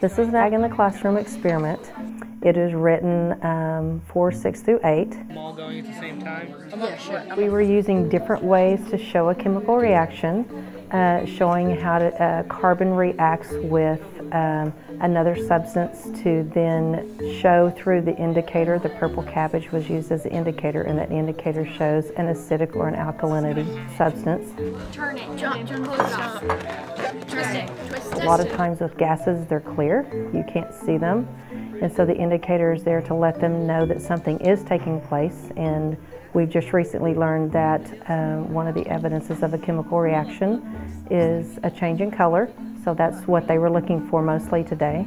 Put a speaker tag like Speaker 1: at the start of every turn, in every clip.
Speaker 1: This is an Ag in the Classroom experiment. It is written um, for 6 through 8.
Speaker 2: all going at the same time?
Speaker 1: We were using different ways to show a chemical reaction, uh, showing how to, uh, carbon reacts with um, another substance to then show through the indicator. The purple cabbage was used as the indicator, and that indicator shows an acidic or an alkalinity substance.
Speaker 3: Turn it. Jump. Jump. Off. Twist it. Twist it.
Speaker 1: A lot of times with gases, they're clear, you can't see them. And so the indicator is there to let them know that something is taking place. And we've just recently learned that um, one of the evidences of a chemical reaction is a change in color. So that's what they were looking for mostly today.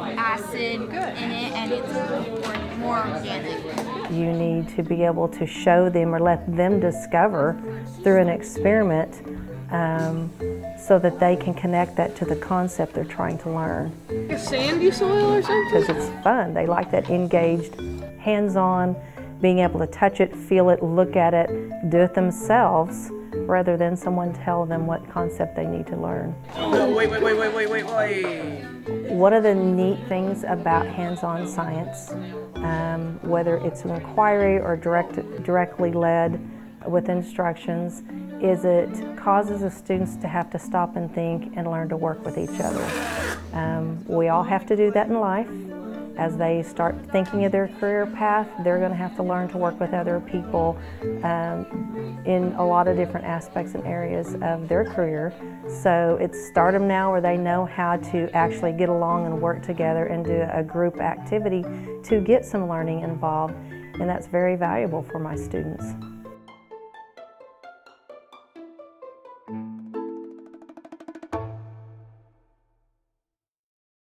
Speaker 3: Acid in it, and it's more, more organic.
Speaker 1: You need to be able to show them or let them discover through an experiment um, so that they can connect that to the concept they're trying to learn.
Speaker 2: Like a sandy soil or something?
Speaker 1: because it's fun. They like that engaged, hands on, being able to touch it, feel it, look at it, do it themselves rather than someone tell them what concept they need to learn.
Speaker 2: Oh, wait, wait, wait, wait, wait, wait, wait.
Speaker 1: One of the neat things about hands on science, um, whether it's an inquiry or direct, directly led with instructions, is it causes the students to have to stop and think and learn to work with each other. Um, we all have to do that in life. As they start thinking of their career path, they're going to have to learn to work with other people um, in a lot of different aspects and areas of their career. So it's start them now where they know how to actually get along and work together and do a group activity to get some learning involved, and that's very valuable for my students.